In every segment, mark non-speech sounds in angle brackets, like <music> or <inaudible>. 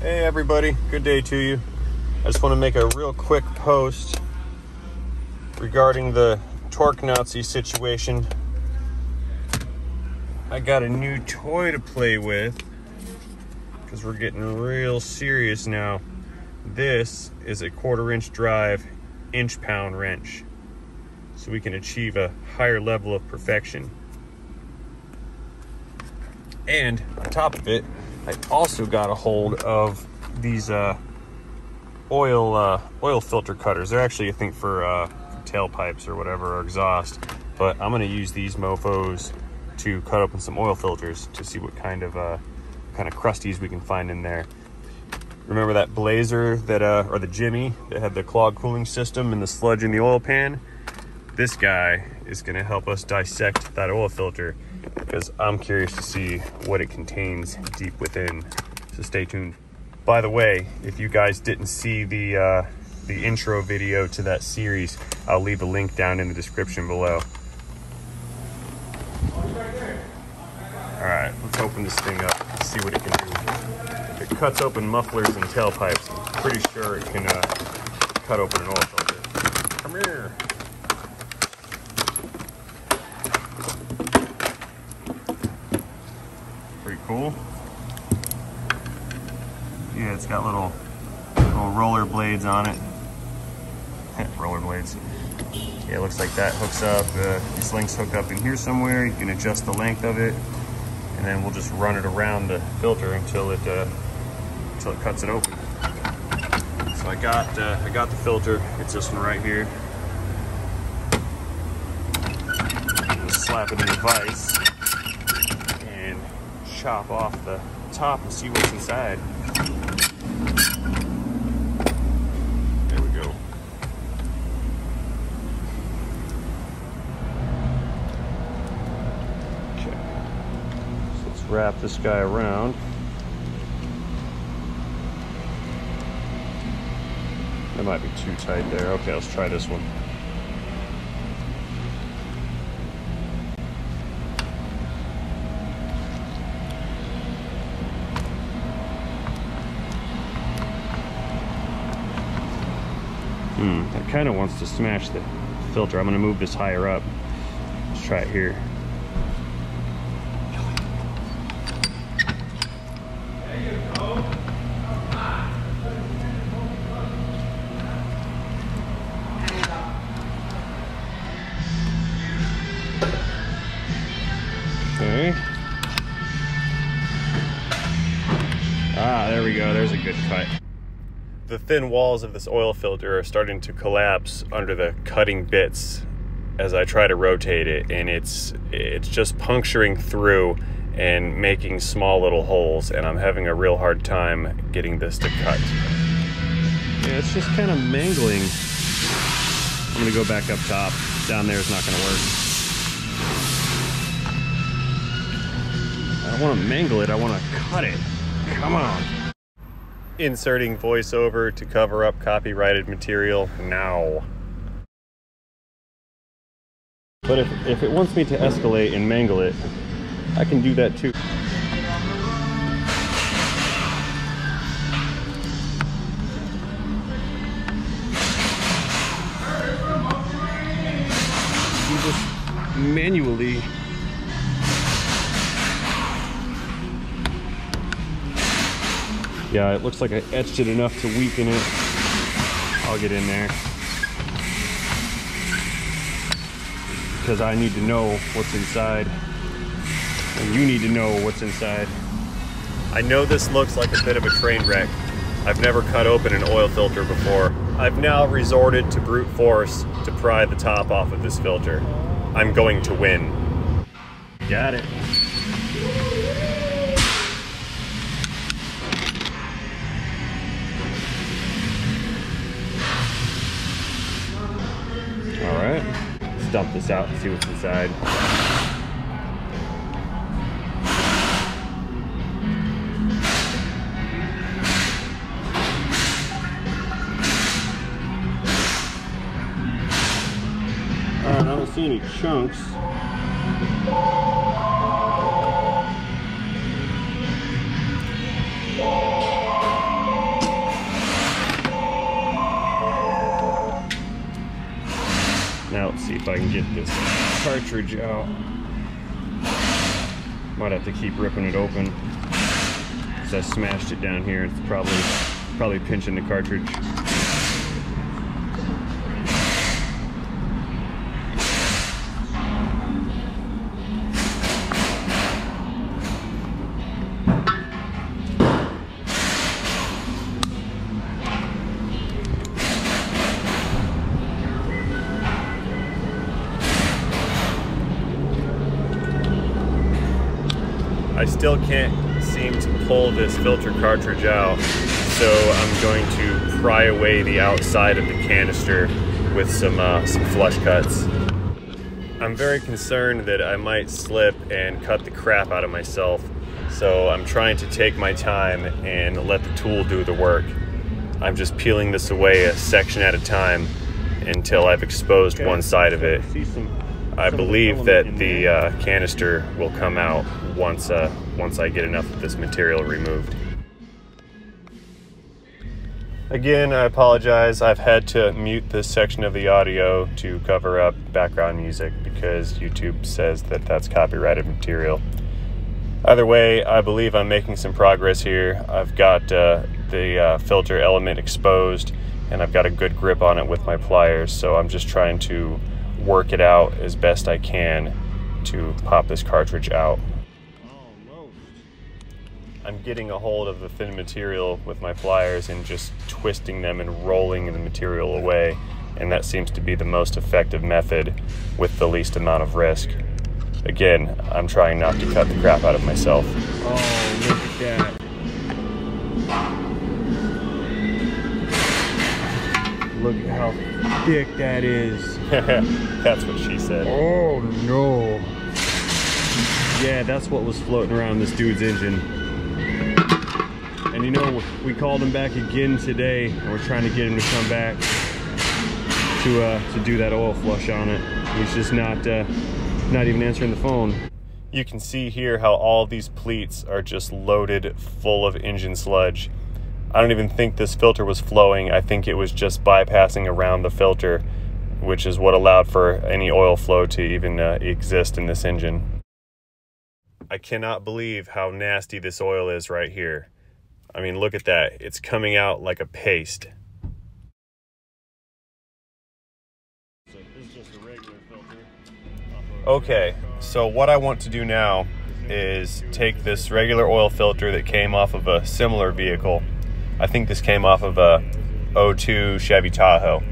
Hey everybody, good day to you. I just want to make a real quick post regarding the torque Nazi situation. I got a new toy to play with because we're getting real serious now. This is a quarter inch drive, inch pound wrench. So we can achieve a higher level of perfection. And on top of it, I also got a hold of these uh, oil uh, oil filter cutters. They're actually, I think, for uh, tailpipes or whatever, or exhaust. But I'm gonna use these mofos to cut open some oil filters to see what kind of uh, kind of crusties we can find in there. Remember that Blazer that, uh, or the Jimmy that had the clog cooling system and the sludge in the oil pan? This guy is gonna help us dissect that oil filter because I'm curious to see what it contains deep within. So stay tuned. By the way, if you guys didn't see the uh, the intro video to that series, I'll leave a link down in the description below. All right, let's open this thing up, see what it can do. It cuts open mufflers and tailpipes. I'm pretty sure it can uh, cut open an oil filter. Come here. Pretty cool. Yeah, it's got little little roller blades on it. <laughs> roller blades. Yeah, it looks like that hooks up. Uh, these links hook up in here somewhere. You can adjust the length of it, and then we'll just run it around the filter until it uh, until it cuts it open. So I got uh, I got the filter. It's this one right here. Just slap it in the vise and chop off the top and see what's inside. There we go. Okay. So let's wrap this guy around. That might be too tight there. Okay, let's try this one. Hmm, that kind of wants to smash the filter. I'm gonna move this higher up. Let's try it here. Okay. Ah, there we go. There's a good cut the thin walls of this oil filter are starting to collapse under the cutting bits as I try to rotate it and it's it's just puncturing through and making small little holes and I'm having a real hard time getting this to cut. Yeah, it's just kind of mangling. I'm gonna go back up top. Down there is not gonna work. I don't wanna mangle it, I wanna cut it. Come on inserting voiceover to cover up copyrighted material now. But if, if it wants me to escalate and mangle it, I can do that too. You just manually Yeah, it looks like I etched it enough to weaken it. I'll get in there. Because I need to know what's inside. And you need to know what's inside. I know this looks like a bit of a train wreck. I've never cut open an oil filter before. I've now resorted to brute force to pry the top off of this filter. I'm going to win. Got it. Dump this out and see what's inside. Alright, I don't see any chunks. If I can get this cartridge out. Might have to keep ripping it open. Because I smashed it down here. It's probably probably pinching the cartridge. I still can't seem to pull this filter cartridge out, so I'm going to pry away the outside of the canister with some, uh, some flush cuts. I'm very concerned that I might slip and cut the crap out of myself, so I'm trying to take my time and let the tool do the work. I'm just peeling this away a section at a time until I've exposed okay. one side of it. I believe that the uh, canister will come out once uh, once I get enough of this material removed. Again, I apologize. I've had to mute this section of the audio to cover up background music because YouTube says that that's copyrighted material. Either way, I believe I'm making some progress here. I've got uh, the uh, filter element exposed and I've got a good grip on it with my pliers, so I'm just trying to work it out as best I can to pop this cartridge out. I'm getting a hold of the thin material with my pliers and just twisting them and rolling the material away. And that seems to be the most effective method with the least amount of risk. Again, I'm trying not to cut the crap out of myself. Oh, look at that. Look at how thick that is. <laughs> that's what she said. Oh no. Yeah, that's what was floating around this dude's engine. And you know, we called him back again today, and we're trying to get him to come back to uh, to do that oil flush on it. He's just not uh, not even answering the phone. You can see here how all these pleats are just loaded full of engine sludge. I don't even think this filter was flowing. I think it was just bypassing around the filter, which is what allowed for any oil flow to even uh, exist in this engine. I cannot believe how nasty this oil is right here. I mean, look at that. It's coming out like a paste. Okay, so what I want to do now is take this regular oil filter that came off of a similar vehicle. I think this came off of a 02 Chevy Tahoe.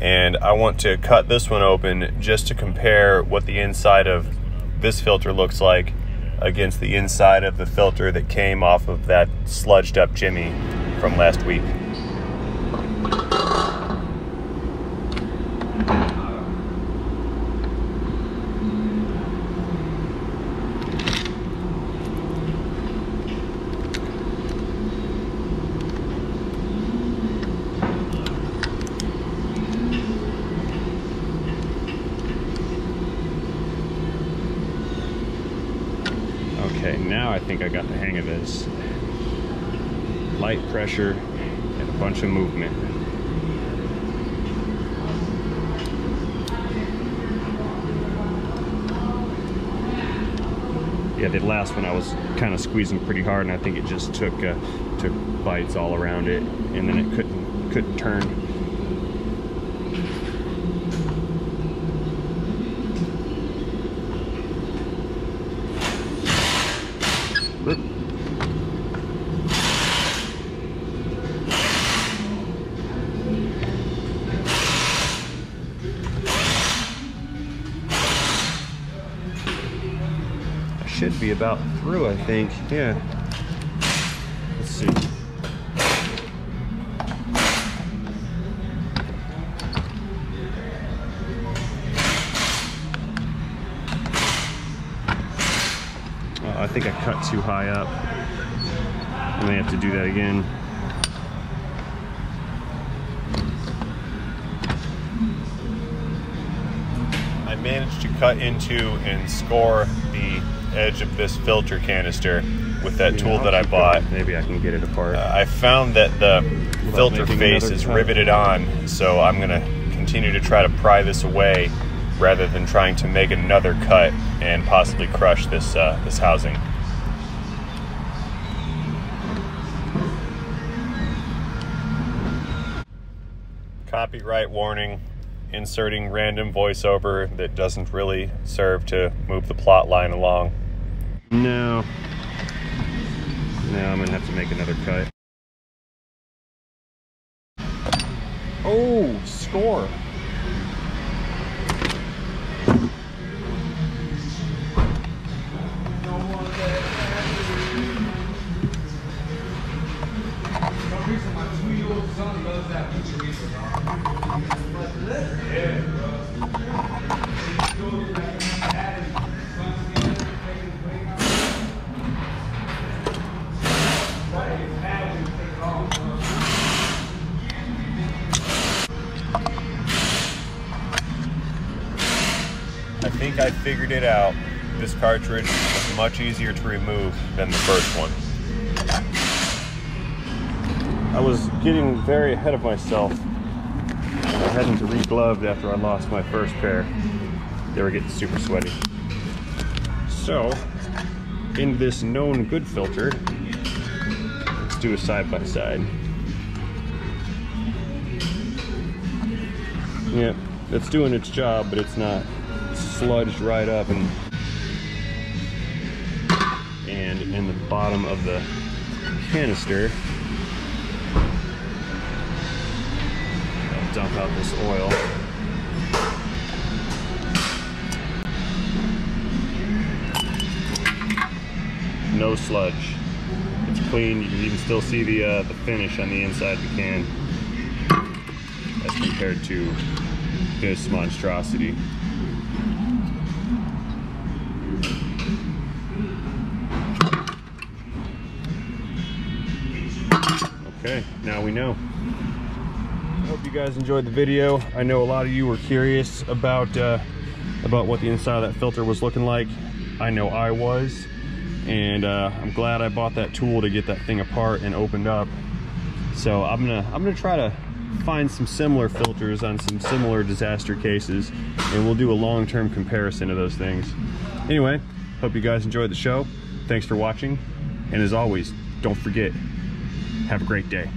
And I want to cut this one open just to compare what the inside of this filter looks like against the inside of the filter that came off of that sludged up Jimmy from last week. now I think I got the hang of this. Light pressure and a bunch of movement. Yeah, the last one I was kind of squeezing pretty hard, and I think it just took uh, took bites all around it, and then it couldn't couldn't turn should be about through, I think. Yeah. Think I cut too high up. I may have to do that again. I managed to cut into and score the edge of this filter canister with that yeah, tool that I bought. Going. Maybe I can get it apart. Uh, I found that the filter face is riveted on, so I'm going to continue to try to pry this away rather than trying to make another cut and possibly crush this uh, this housing. Copyright warning, inserting random voiceover that doesn't really serve to move the plot line along. No. Now I'm gonna have to make another cut. Oh, score. I think I figured it out. This cartridge is much easier to remove than the first one. I was getting very ahead of myself. I had to re-gloved after I lost my first pair. They were getting super sweaty. So, in this known good filter, let's do a side-by-side. Yep, it's doing its job, but it's not sludged right up and and in the bottom of the canister dump out this oil. No sludge. It's clean. You can even still see the uh, the finish on the inside of the can as compared to this monstrosity. Okay, now we know. You guys enjoyed the video. I know a lot of you were curious about uh, about what the inside of that filter was looking like. I know I was, and uh, I'm glad I bought that tool to get that thing apart and opened up. So I'm gonna I'm gonna try to find some similar filters on some similar disaster cases, and we'll do a long-term comparison of those things. Anyway, hope you guys enjoyed the show. Thanks for watching, and as always, don't forget have a great day.